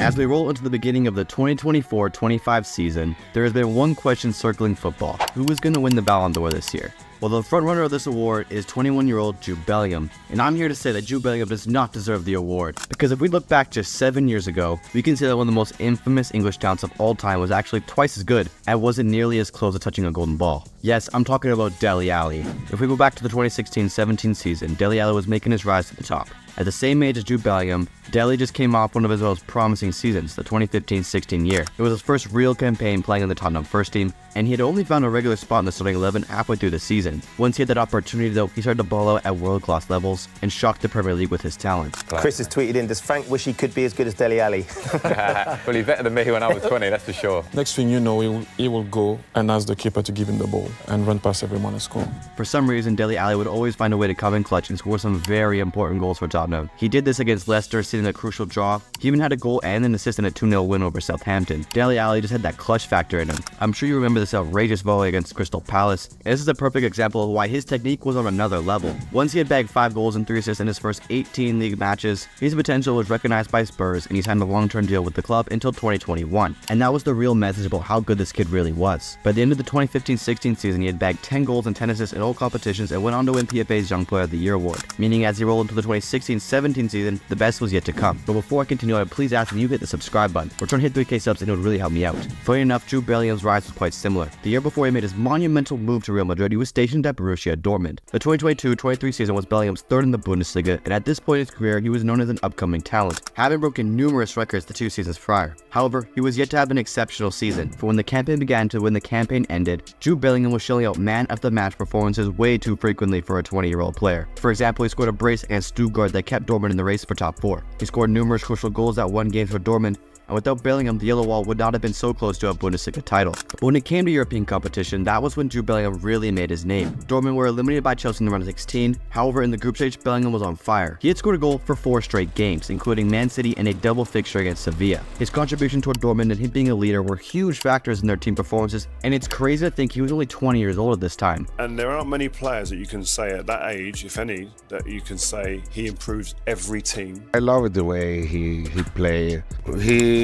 As we roll into the beginning of the 2024-25 season, there has been one question circling football. Who is going to win the Ballon d'Or this year? Well, the frontrunner of this award is 21-year-old Jude Bellingham, and I'm here to say that Jude Bellingham does not deserve the award. Because if we look back just seven years ago, we can see that one of the most infamous English talents of all time was actually twice as good, and wasn't nearly as close to touching a golden ball. Yes, I'm talking about Dele Alli. If we go back to the 2016-17 season, Dele Alli was making his rise to the top. At the same age as Jude Bellingham, Dele just came off one of his most promising seasons, the 2015-16 year. It was his first real campaign playing in the Tottenham first team, and he had only found a regular spot in the starting 11 halfway through the season. Once he had that opportunity though, he started to ball out at world-class levels and shocked the Premier League with his talent. Chris has tweeted in, does Frank wish he could be as good as Dele Alli? well, he's better than me when I was 20, that's for sure. Next thing you know, he will, he will go and ask the keeper to give him the ball and run past everyone and score. For some reason, Dele Alli would always find a way to come in clutch and score some very important goals for Tottenham. He did this against Leicester, sealing a crucial draw. He even had a goal and an assist in a 2-0 win over Southampton. Dele Alli just had that clutch factor in him. I'm sure you remember this outrageous volley against Crystal Palace, and this is a perfect example of why his technique was on another level. Once he had bagged 5 goals and 3 assists in his first 18 league matches, his potential was recognized by Spurs and he signed a long-term deal with the club until 2021. And that was the real message about how good this kid really was. By the end of the 2015-16 season, he had bagged 10 goals and 10 assists in all competitions and went on to win PFA's Young Player of the Year award, meaning as he rolled into the 2016-17 season, the best was yet to come. But before I continue, I would please ask that you hit the subscribe button. Trying to hit 3k subs and it would really help me out. Funny enough, Jude Bellingham's rise was quite similar. The year before he made his monumental move to Real Madrid, he was stationed at Borussia Dortmund. The 2022-23 season was Bellingham's third in the Bundesliga, and at this point in his career, he was known as an upcoming talent, having broken numerous records the two seasons prior. However, he was yet to have an exceptional season, for when the campaign began to when the campaign ended, Jude Bellingham was shelling out man of the match performances way too frequently for a 20-year-old player. For example, he scored a brace against Stuttgart that kept Dortmund in the race for top four. He scored numerous crucial goals that won games for Dortmund, and without Bellingham, the Yellow Wall would not have been so close to a Bundesliga title. But when it came to European competition, that was when Jude Bellingham really made his name. Dortmund were eliminated by Chelsea in the round of 16, however in the group stage, Bellingham was on fire. He had scored a goal for four straight games, including Man City and a double fixture against Sevilla. His contribution toward Dortmund and him being a leader were huge factors in their team performances, and it's crazy to think he was only 20 years old at this time. And there aren't many players that you can say at that age, if any, that you can say he improves every team. I love the way he, he played. He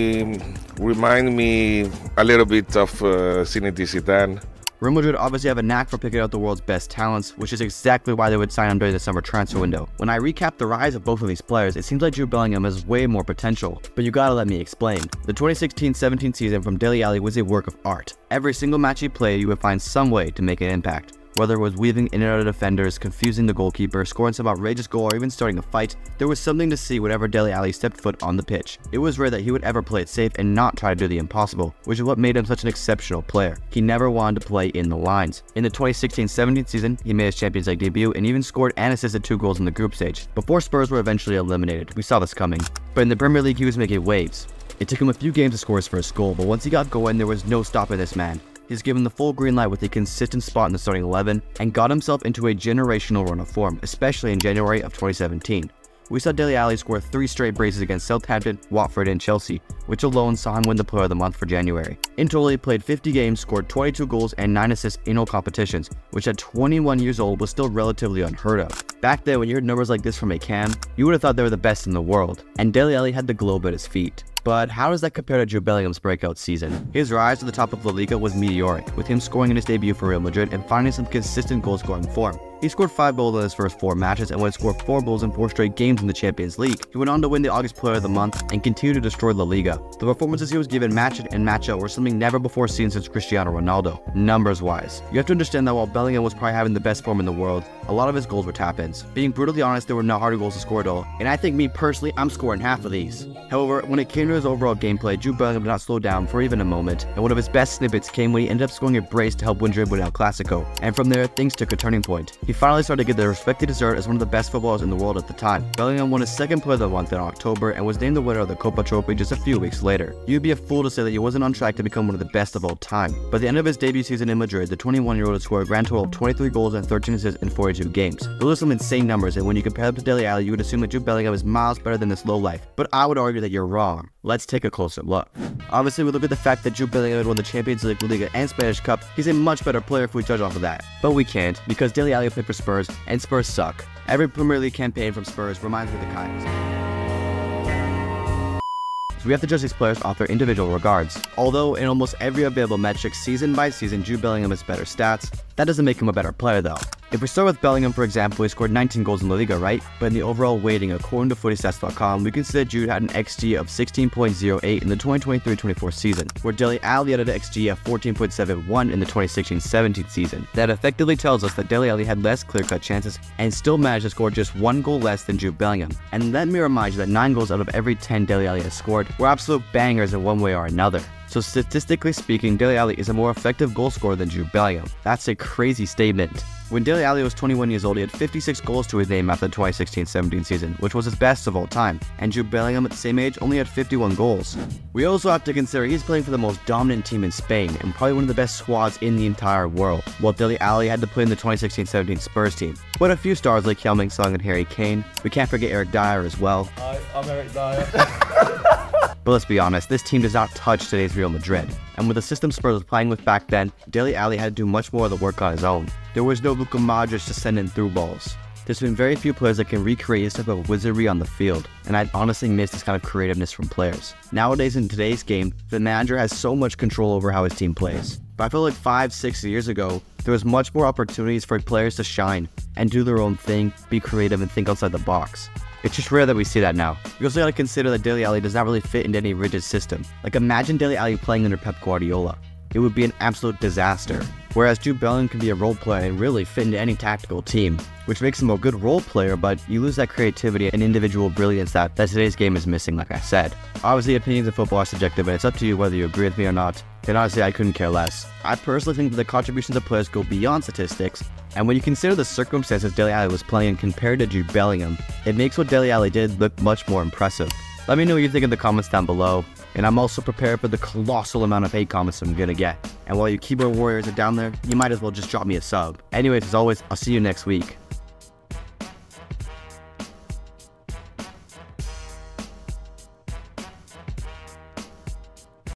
remind me a little bit of uh, Zinedine Zidane. Real Madrid obviously have a knack for picking out the world's best talents, which is exactly why they would sign him during the summer transfer window. When I recap the rise of both of these players, it seems like Jude Bellingham has way more potential, but you gotta let me explain. The 2016-17 season from Dele Alli was a work of art. Every single match he played, you would find some way to make an impact. Whether it was weaving in and out of defenders, confusing the goalkeeper, scoring some outrageous goal, or even starting a fight, there was something to see whenever Dele Alli stepped foot on the pitch. It was rare that he would ever play it safe and not try to do the impossible, which is what made him such an exceptional player. He never wanted to play in the lines. In the 2016-17 season, he made his Champions League debut and even scored and assisted two goals in the group stage. Before Spurs were eventually eliminated, we saw this coming. But in the Premier League, he was making waves. It took him a few games to score his first goal, but once he got going, there was no stopping this man. He's given the full green light with a consistent spot in the starting 11 and got himself into a generational run of form, especially in January of 2017. We saw Dele Alli score three straight braces against Southampton, Watford, and Chelsea, which alone saw him win the Player of the Month for January. In total, he played 50 games, scored 22 goals, and 9 assists in all competitions, which at 21 years old was still relatively unheard of. Back then, when you heard numbers like this from a cam, you would have thought they were the best in the world, and Dele Alli had the globe at his feet. But how does that compare to Jude Bellingham's breakout season? His rise to the top of La Liga was meteoric, with him scoring in his debut for Real Madrid and finding some consistent goal-scoring form. He scored 5 goals in his first 4 matches and would score 4 goals in 4 straight games in the Champions League. He went on to win the August Player of the Month and continue to destroy La Liga. The performances he was given match in and match out were something never before seen since Cristiano Ronaldo, numbers-wise. You have to understand that while Bellingham was probably having the best form in the world, a lot of his goals were tap-ins. Being brutally honest, there were no harder goals to score at all, and I think me personally, I'm scoring half of these. However, when it came to his overall gameplay, Jude Bellingham did not slow down for even a moment, and one of his best snippets came when he ended up scoring a brace to help win Madrid El Clasico, and from there, things took a turning point. He finally started to get the respect he deserved as one of the best footballers in the world at the time. Bellingham won his second Player of the Month in October and was named the winner of the Kopa Trophy just a few weeks later. You'd be a fool to say that he wasn't on track to become one of the best of all time. By the end of his debut season in Madrid, the 21-year-old had scored a grand total of 23 goals and 13 assists in 42 games. Those are some insane numbers, and when you compare them to Dele Alli, you would assume that Jude Bellingham is miles better than this low life. But I would argue that you're wrong. Let's take a closer look. Obviously, we look at the fact that Jude Bellingham won the Champions League, Liga, and Spanish Cup. He's a much better player if we judge off of that. But we can't, because Dele Alli for Spurs, and Spurs suck. Every Premier League campaign from Spurs reminds me of the Kayaks. so we have to judge these players off their individual regards. Although in almost every available metric season by season, Jude Bellingham has better stats, that doesn't make him a better player though. If we start with Bellingham, for example, he scored 19 goals in La Liga, right? But in the overall weighting, according to FootyStats.com, we can see that Jude had an XG of 16.08 in the 2023-24 season, where Dele Alli had an XG of 14.71 in the 2016-17 season. That effectively tells us that Dele Alli had less clear-cut chances and still managed to score just one goal less than Jude Bellingham. And let me remind you that 9 goals out of every 10 Dele Alli has scored were absolute bangers in one way or another. So statistically speaking, Dele Alli is a more effective goal scorer than Jude Bellingham. That's a crazy statement. When Dele Alli was 21 years old, he had 56 goals to his name after the 2016-17 season, which was his best of all time, and Jude Bellingham at the same age only had 51 goals. We also have to consider he's playing for the most dominant team in Spain, and probably one of the best squads in the entire world, while Dele Alli had to play in the 2016-17 Spurs team. But a few stars like Heung-min Son and Harry Kane, we can't forget Eric Dier as well. Hi, I'm Eric Dier. But let's be honest, this team does not touch today's Real Madrid. And with the system Spurs was playing with back then, Dele Alli had to do much more of the work on his own. There was no Luka Modric to send in through balls. There's been very few players that can recreate this type of wizardry on the field, and I'd honestly miss this kind of creativeness from players. Nowadays in today's game, the manager has so much control over how his team plays. But I feel like five, six years ago, there was much more opportunities for players to shine and do their own thing, be creative, and think outside the box. It's just rare that we see that now. We also gotta consider that Dele Alli does not really fit into any rigid system. Like imagine Dele Alli playing under Pep Guardiola. It would be an absolute disaster. Whereas Jude Bellingham can be a role player and really fit into any tactical team, which makes him a good role player, but you lose that creativity and individual brilliance that, that today's game is missing, like I said. Obviously, opinions of football are subjective, and it's up to you whether you agree with me or not. And honestly, I couldn't care less. I personally think that the contributions of players go beyond statistics, and when you consider the circumstances Dele Alli was playing in compared to Jude Bellingham, it makes what Dele Alli did look much more impressive. Let me know what you think in the comments down below, and I'm also prepared for the colossal amount of hate comments I'm gonna get. And while you keyboard warriors are down there, you might as well just drop me a sub. Anyways, as always, I'll see you next week.